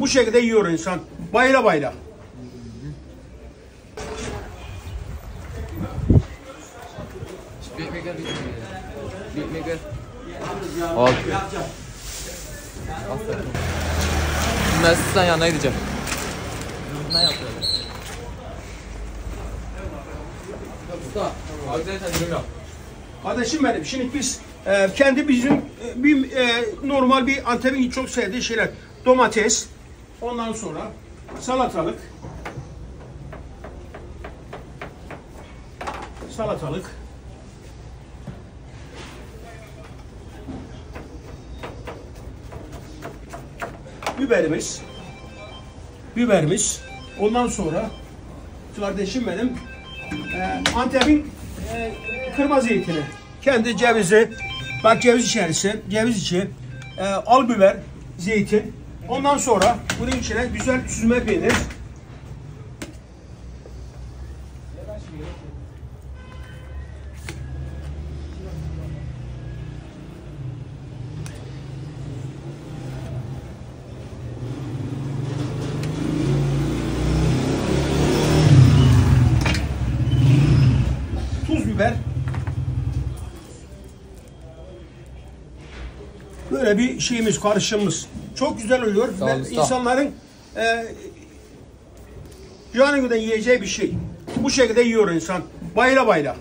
Bu şekilde yiyor insan. Bayla bayla. Al. Ben sizden yanına gideceğim. Ne yapıyor? Usta, yap. Kardeşim benim şimdi biz e, kendi bizim e, bir e, normal bir Antep'in çok sevdiği şeyler. Domates, ondan sonra salatalık, salatalık, biberimiz, biberimiz, ondan sonra kardeşim benim e, Antep'in e, kırmızı zeytini. Kendi cevizi, bak ceviz içerisi, ceviz içi, e, al biber, zeytin. Ondan sonra bunun içine güzel süzme peynir. tuz biber. Böyle bir şeyimiz, karışımımız. Çok güzel oluyor. Sağ Ve insanların e, canı giden yiyeceği bir şey. Bu şekilde yiyor insan. Bayla bayla.